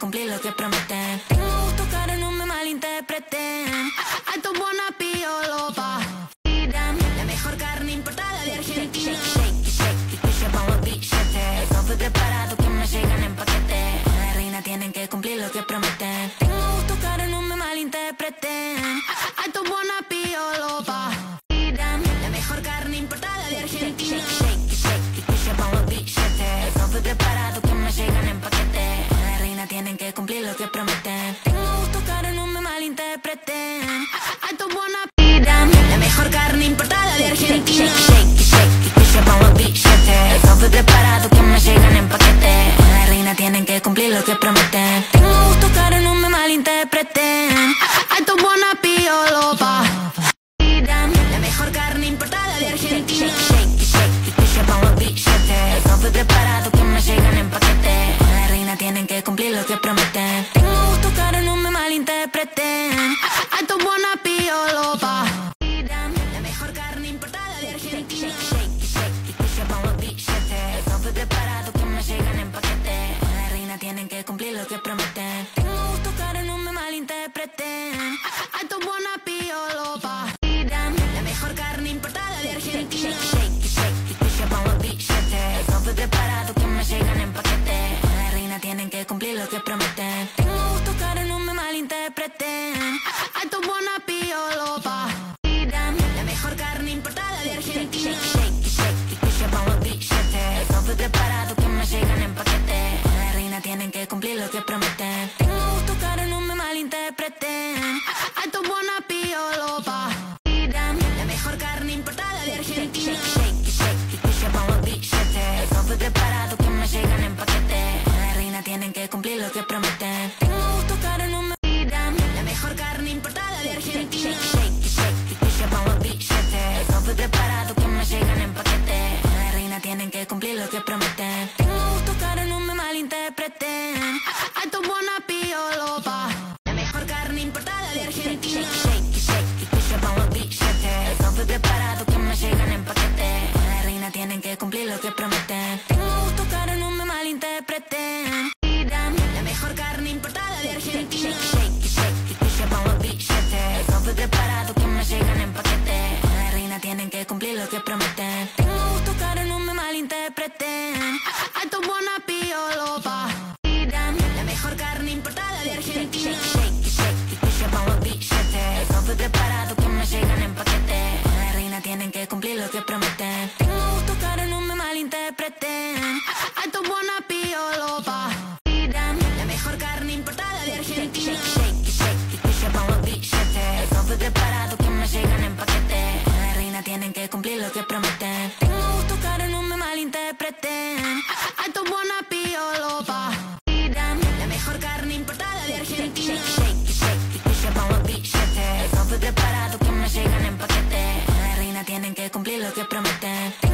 cumplir lo que prometen. cumplir lo que prometen cumplir lo que prometen. Tengo gusto caro, no me malinterpreten. I, I don't wanna be cumplir lo que prometen. Tengo gusto caro, no me malinterpreten. I, I don't wanna be La mejor carne importada de Argentina. Shake, shake, shake, que llevamos billetes. Todo preparado que me llegan en paquete. Con la reina tienen que cumplir lo que prometen. Tengo gusto caro, no me malinterpreten. I, I don't wanna. La mejor carne importada de Argentina. Ramadan.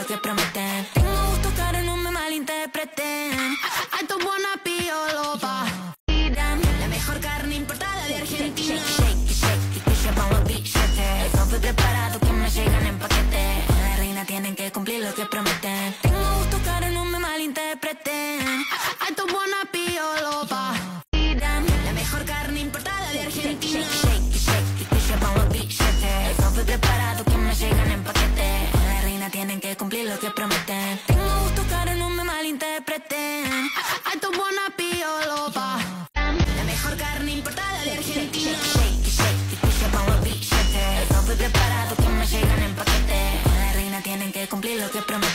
até pra matar. lo que prometí.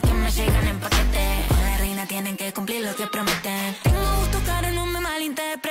que me llegan en paquete. Con la reina tienen que cumplir lo que prometen. Tengo gusto caro, no me malinterpreten.